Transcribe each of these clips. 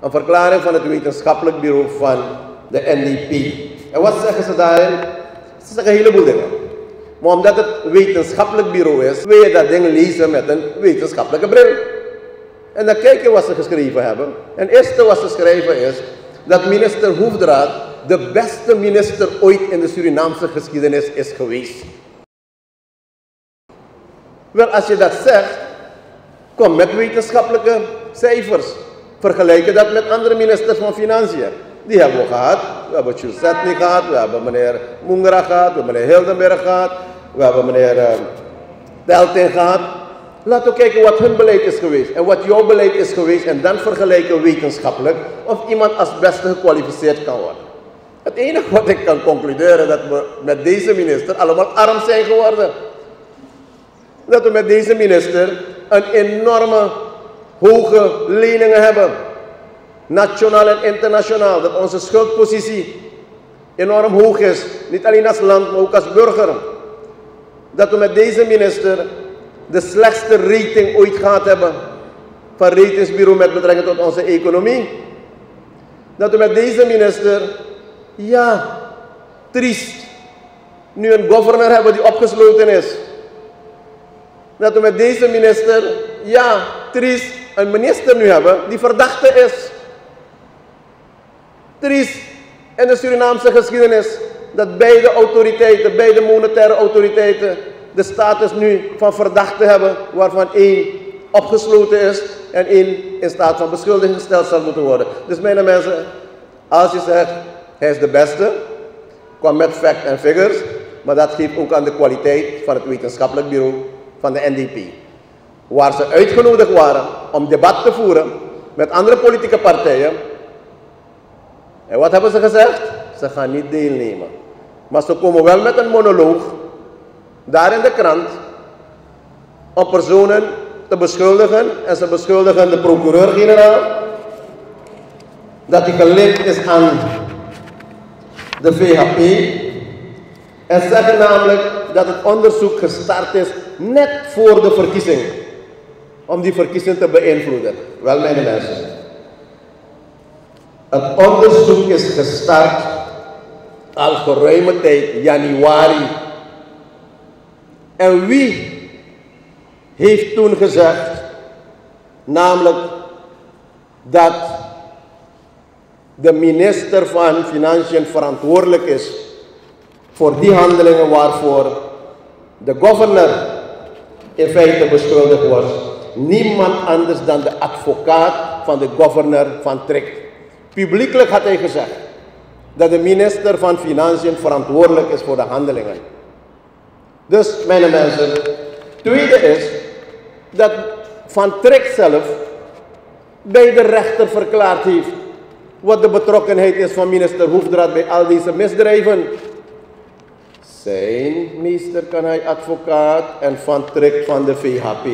Een verklaring van het wetenschappelijk bureau van de NDP. En wat zeggen ze daarin? Ze zeggen een heleboel dingen. Maar omdat het wetenschappelijk bureau is, wil je dat ding lezen met een wetenschappelijke bril. En dan kijk je wat ze geschreven hebben. En het eerste wat ze schrijven is dat minister Hoefdraad de beste minister ooit in de Surinaamse geschiedenis is geweest. Wel, als je dat zegt, kom met wetenschappelijke cijfers. Vergelijk dat met andere ministers van Financiën. Die hebben we gehad. We hebben Chulsetni gehad, we hebben meneer Mungera gehad, we hebben meneer Hildenberg gehad, we hebben meneer uh, gehad. Laten we kijken wat hun beleid is geweest en wat jouw beleid is geweest en dan vergelijken wetenschappelijk of iemand als beste gekwalificeerd kan worden. Het enige wat ik kan concluderen dat we met deze minister allemaal arm zijn geworden. Dat we met deze minister een enorme hoge leningen hebben. Nationaal en internationaal. Dat onze schuldpositie enorm hoog is. Niet alleen als land, maar ook als burger. Dat we met deze minister de slechtste rating ooit gehad hebben. Van ratingsbureau met betrekking tot onze economie. Dat we met deze minister, ja, triest, nu een governor hebben die opgesloten is. Dat we met deze minister, ja, triest, een minister nu hebben die verdachte is. Triest in de Surinaamse geschiedenis dat beide autoriteiten, beide monetaire autoriteiten, de status nu van verdachte hebben, waarvan één opgesloten is en één in staat van beschuldiging gesteld zal moeten worden. Dus mijn mensen, als je zegt hij is de beste, kwam met fact en figures, maar dat geeft ook aan de kwaliteit van het wetenschappelijk bureau van de NDP. Waar ze uitgenodigd waren om debat te voeren met andere politieke partijen. En wat hebben ze gezegd? Ze gaan niet deelnemen. Maar ze komen wel met een monoloog, daar in de krant, om personen te beschuldigen. En ze beschuldigen de procureur-generaal dat hij gelinkt is aan de VHP. En zeggen namelijk dat het onderzoek gestart is net voor de verkiezing. Om die verkiezing te beïnvloeden. Wel, mijn mensen. Het onderzoek is gestart al geruime tijd, januari. En wie heeft toen gezegd, namelijk dat de minister van Financiën verantwoordelijk is voor die handelingen waarvoor de governor in feite beschuldigd wordt. Niemand anders dan de advocaat van de governor van Trek. Publiekelijk had hij gezegd dat de minister van Financiën verantwoordelijk is voor de handelingen. Dus, mijn mensen, tweede is dat Van Trek zelf bij de rechter verklaard heeft wat de betrokkenheid is van minister Hoefdraad bij al deze misdrijven. Zijn meester kan hij advocaat en Van Trek van de VHP.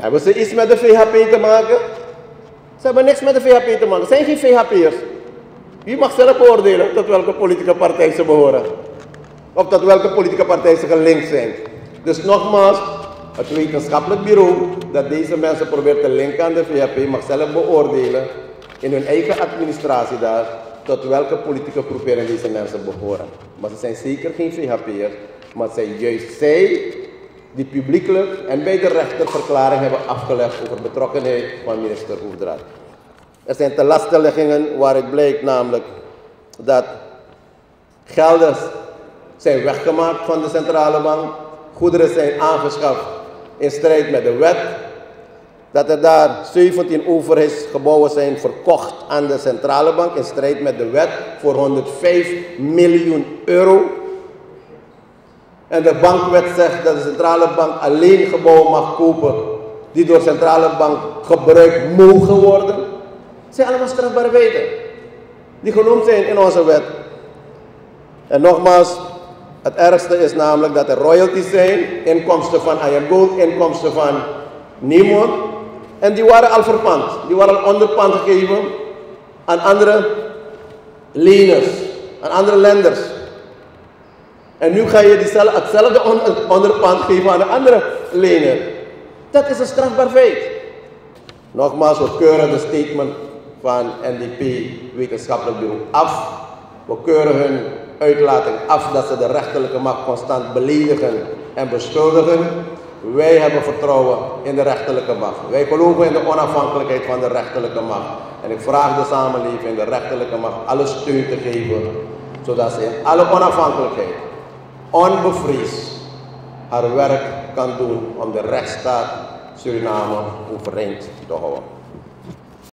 Hebben ze iets met de VHP te maken? Ze hebben niks met de VHP te maken. Ze zijn geen VHP'ers. Wie mag zelf beoordelen tot welke politieke partij ze behoren. Of tot welke politieke partij ze gelinkt zijn. Dus nogmaals, het wetenschappelijk bureau dat deze mensen probeert te linken aan de VHP mag zelf beoordelen in hun eigen administratie daar tot welke politieke groepering deze mensen behoren. Maar ze zijn zeker geen VHP'ers, maar het zijn juist zij die publiekelijk en bij de rechter verklaring hebben afgelegd over betrokkenheid van minister Hoefdraad. Er zijn te lastenleggingen waaruit blijkt namelijk dat gelden zijn weggemaakt van de centrale bank, goederen zijn aangeschaft in strijd met de wet, dat er daar 17 overheidsgebouwen zijn verkocht aan de centrale bank in strijd met de wet voor 105 miljoen euro. En de bankwet zegt dat de centrale bank alleen gebouwen mag kopen die door de centrale bank gebruikt mogen worden. Het zijn allemaal strafbare feiten die genoemd zijn in onze wet. En nogmaals, het ergste is namelijk dat er royalties zijn, inkomsten van Iron Gold, inkomsten van Niemon. En die waren al verpand, die waren al onder pand gegeven aan andere leners, aan andere lenders. En nu ga je diezelfde, hetzelfde onder pand geven aan een andere lener. Dat is een strafbaar feit. Nogmaals, we keuren de statement van NDP Wetenschappelijk Bureau af. We keuren hun uitlating af dat ze de rechterlijke macht constant beledigen en beschuldigen. Wij hebben vertrouwen in de rechterlijke macht. Wij geloven in de onafhankelijkheid van de rechterlijke macht. En ik vraag de samenleving de rechterlijke macht alle steun te geven, zodat ze in alle onafhankelijkheid, onbevreesd, haar werk kan doen om de rechtsstaat Suriname overeind te houden.